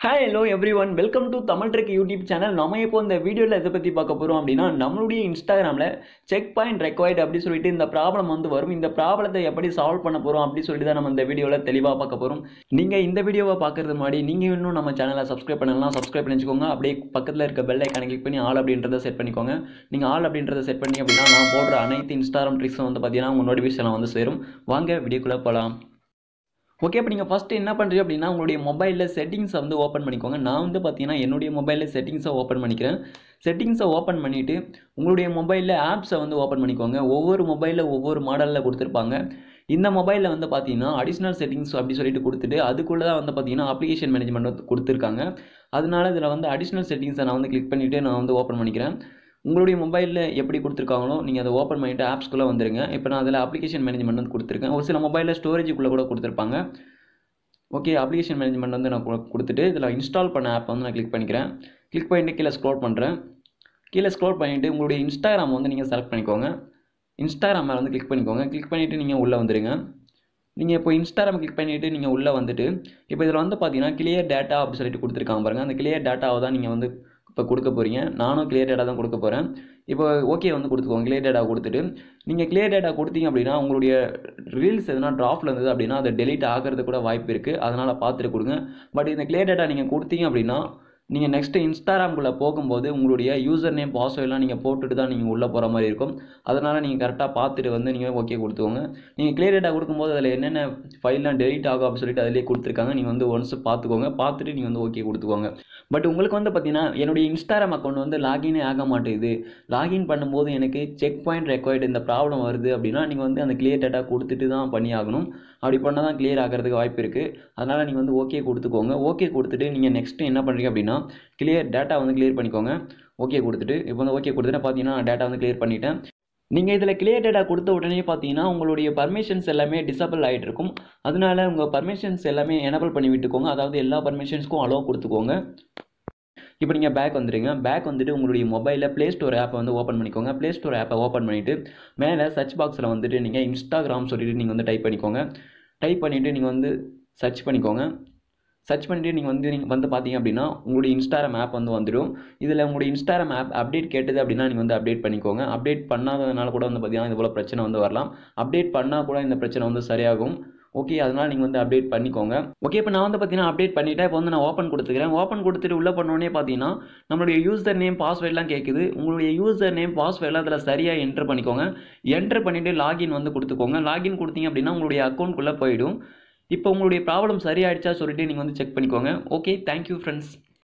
Hi hello everyone welcome to Tamil trek YouTube channel நம்ம இப்போ இந்த வீடியோவில் எதை பற்றி பார்க்க போகிறோம் அப்படின்னா நம்மளுடைய இன்ஸ்டாகிராமில் செக் பாயிண்ட் ரெக்வயர்ட் அப்படி சொல்லிட்டு இந்த ப்ராப்ளம் வந்து வரும். இந்த ப்ராப்ளத்தை எப்படி சால்வ் பண்ண போகிறோம் அப்படின்னு சொல்லிட்டு தான் நம்ம இந்த வீடியோவில் தெளிவாக பார்க்க போகிறோம் நீங்கள் இந்த வீடியோவை பார்க்கறது முன்னாடி நீங்கள் இன்னும் நம்ம சேனலை சப்ஸ்கிரைப் பண்ணலாம் சப்ஸ்கிரைப் பண்ணிக்கோங்க அப்படியே பக்கத்தில் இருக்க பெல் கனெக்ட் கிளிக் பண்ணி ஆல் அப்படின்றத செட் பண்ணிக்கோங்க. நீங்கள் ஆல் அப்படின்றத செட் பண்ணி அப்படின்னா நான் போடுற அனைத்து இன்ஸ்டாகிராம் ட்ரிக்ஸும் வந்து பார்த்தீங்கன்னா உங்கள் நோட்டிஃபிகேஷன் வந்து சேரும். வாங்க வீடியோக்குள்ளே போகலாம் ஓகே இப்போ நீங்கள் ஃபஸ்ட்டு என்ன பண்ணுறீங்க அப்படின்னா உங்களுடைய மொபைலில் செட்டிங்ஸை வந்து ஓப்பன் பண்ணிக்கோங்க. நான் வந்து பார்த்தீங்கன்னா என்னுடைய மொபைலில் செட்டிங்ஸை ஓப்பன் பண்ணிக்கிறேன். செட்டிங்ஸை ஓப்பன் பண்ணிவிட்டு உங்களுடைய மொபைலில் ஆப்ஸை வந்து ஓப்பன் பண்ணிக்கோங்க. ஒவ்வொரு மொபைலில் ஒவ்வொரு மாடலில் கொடுத்துருப்பாங்க. இந்த மொபைலில் வந்து பார்த்தீங்கன்னா அடிஷ்னல் செட்டிங்ஸ் அப்படி சொல்லிட்டு கொடுத்துட்டு அதுக்குள்ளே தான் வந்து பார்த்தீங்கன்னா அப்ளிகேஷன் மேனேஜ்மெண்ட் வந்து கொடுத்துருக்காங்க. அதனால இதில் வந்து அடிஷ்னல் செட்டிங்ஸை நான் வந்து கிளிக் பண்ணிவிட்டு நான் வந்து ஓப்பன் பண்ணிக்கிறேன். உங்களுடைய மொபைலில் எப்படி கொடுத்துருக்காங்களோ நீங்கள் அதை ஓப்பன் பண்ணிவிட்டு ஆப்ஸ்க்குள்ளே வந்துருங்க. இப்போ நான் அதில் அப்ளிகேஷன் மேனேஜ்மெண்ட் வந்து கொடுத்துருக்கேன். ஒரு சில மொபைலில் ஸ்டோரேஜுக்குள்ளே கூட கொடுத்துருப்பாங்க. ஓகே அப்ளிகேஷன் மேனேஜ்மெண்ட் வந்து நான் கொடுத்துட்டு இதில் இன்ஸ்டால் பண்ண ஆப் வந்து நான் கிளிக் பண்ணிக்கிறேன். கிளிக் பண்ணிட்டு கீழே ஸ்க்ரோல் பண்ணுறேன் கீழே ஸ்க்ரோல் பண்ணிவிட்டு உங்களுடைய இன்ஸ்டாகிராம் வந்து நீங்கள் செலக்ட் பண்ணிக்கோங்க. இன்ஸ்டாகிராம் மேலே வந்து கிளிக் பண்ணிக்கோங்க. கிளிக் பண்ணிவிட்டு நீங்கள் உள்ளே வந்துடுங்க நீங்கள் இப்போ இன்ஸ்டாகிராம் கிளிக் பண்ணிவிட்டு நீங்கள் உள்ளே வந்துட்டு இப்போ இதில் வந்து பார்த்தீங்கன்னா கிளியர் டேட்டா அப்படி சொல்லிட்டு கொடுத்துருக்காங்க பாருங்கள் அந்த கிளியர் டேட்டாவை தான் நீங்கள் வந்து இப்போ கொடுக்க போகிறீங்க நானும் கிளியர் டேட்டா தான் கொடுக்க போகிறேன் இப்போ ஓகே வந்து கொடுத்துக்கோங்க. கிளியர் டேட்டா கொடுத்துட்டு நீங்கள் கிளியர் டேட்டா கொடுத்தீங்க அப்படின்னா உங்களுடைய ரீல்ஸ் எதுனா ட்ராஃப்ல இருந்தது அப்படின்னா அதை டெலீட் ஆகிறது கூட வாய்ப்பு இருக்குது அதனால் பார்த்துட்டு கொடுங்க. பட் இந்த கிளியர் டேட்டா நீங்கள் கொடுத்தீங்க அப்படின்னா நீங்கள் நெக்ஸ்ட்டு இன்ஸ்டாகிராம்குள்ளே போகும்போது உங்களுடைய யூசர் நேம் பாஸ்வேர்ட்லாம் நீங்கள் போட்டுட்டு தான் நீங்கள் உள்ளே போகிற மாதிரி இருக்கும். அதனால் நீங்கள் கரெக்டாக பார்த்துட்டு வந்து நீங்கள் ஓகே கொடுத்துக்கோங்க. நீங்கள் கிளியர் டேட்டா கொடுக்கும்போது அதில் என்னென்ன ஃபைல்லாம் டெலிட் ஆகும் அப்படின்னு சொல்லிட்டு அதிலே கொடுத்துருக்காங்க. நீங்கள் வந்து ஒன்ஸ் பார்த்துக்கோங்க. பார்த்துட்டு நீங்கள் வந்து ஓகே கொடுத்துக்கோங்க. பட் உங்களுக்கு வந்து பார்த்தீங்கன்னா என்னுடைய இன்ஸ்டாகிராம் அக்கௌண்ட் வந்து லாகினே ஆக மாட்டேங்குது. லாகின் பண்ணும்போது எனக்கு செக் பாயிண்ட் ரெக்வயர்டு இந்த ப்ராப்ளம் வருது அப்படின்னா நீங்கள் வந்து அந்த கிளியர் டேட்டா கொடுத்துட்டு தான் பண்ணி ஆகணும் அப்படி பண்ணால் தான் கிளியர் ஆகிறதுக்கு வாய்ப்பு இருக்குது அதனால் நீங்கள் வந்து ஓகே கொடுத்துக்கோங்க. ஓகே கொடுத்துட்டு நீங்கள் நெக்ஸ்ட்டு என்ன பண்ணுறீங்க அப்படின்னா கிளியர் டேட்டா வந்து கிளியர் பண்ணிக்கோங்க. ஓகே கொடுத்துட்டு இப்போ வந்து ஓகே கொடுத்துட்டு பார்த்தீங்கன்னா டேட்டா வந்து கிளியர் பண்ணிட்டேன். நீங்கள் இதில் கிளியர் டேட்டா கொடுத்த உடனே பார்த்தீங்கன்னா உங்களுடைய பர்மிஷன்ஸ் எல்லாமே டிசபிள் ஆகிட்டு இருக்கும் அதனால உங்கள் பர்மிஷன்ஸ் எல்லாமே எனபிள் பண்ணி விட்டுக்கோங்க. அதாவது எல்லா பர்மிஷன்ஸ்க்கும் அலோவ் கொடுத்துக்கோங்க. இப்போ நீங்கள் பேக் வந்துடுங்க. பேக் வந்துட்டு உங்களுடைய மொபைலில் ப்ளே ஸ்டோர் ஆப்பை வந்து ஓப்பன் பண்ணிக்கோங்க. ப்ளே ஸ்டோர் ஆப்பை ஓப்பன் பண்ணிவிட்டு மேலே சர்ச் பாக்ஸில் வந்துட்டு நீங்கள் இன்ஸ்டாகிராம் சொல்லிட்டு நீங்கள் வந்து டைப் பண்ணிக்கோங்க. டைப் பண்ணிவிட்டு நீங்கள் வந்து சர்ச் பண்ணிக்கோங்க. சர்ச் பண்ணிட்டு நீங்கள் வந்து நீங்கள் வந்து பார்த்தீங்க அப்படின்னா உங்களுடைய இன்ஸ்டாகிராம் ஆப் வந்து வந்துடும். இதில் உங்களுடைய இன்ஸ்டாகிராம் ஆப் அப்டேட் கேட்டது அப்படின்னா நீங்கள் வந்து அப்டேட் பண்ணிக்கோங்க. அப்டேட் பண்ணாததுனால கூட வந்து பார்த்தீங்கன்னா இது போல் பிரச்சனை வந்து வரலாம். அப்டேட் பண்ணால் கூட இந்த பிரச்சனை வந்து சரியாகும். ஓகே அதனால் நீங்கள் வந்து அப்டேட் பண்ணிக்கோங்க. ஓகே இப்போ நான் வந்து பார்த்தீங்கன்னா அப்டேட் பண்ணிவிட்டேன் இப்போ வந்து நான் ஓப்பன் கொடுத்துக்கிறேன். ஓப்பன் கொடுத்துட்டு உள்ளே பண்ணோடனே பார்த்தீங்கன்னா நம்மளுடைய யூசர் நேம் பாஸ்வேர்ட்லாம் கேட்குது உங்களுடைய யூசர் நேம் பாஸ்வேர்ட்லாம் அதில் சரியாக என்டர் பண்ணிக்கோங்க. என்டர் பண்ணிவிட்டு லாகின் வந்து கொடுத்துக்கோங்க. லாகின் கொடுத்தீங்க அப்படின்னா உங்களுடைய அக்கௌண்ட்குள்ளே போயிடும். இப்போ உங்களுடைய ப்ராப்ளம் சரியாயிடுச்சா சொல்லிட்டு நீங்கள் வந்து செக் பண்ணிக்கோங்க. Okay thank you friends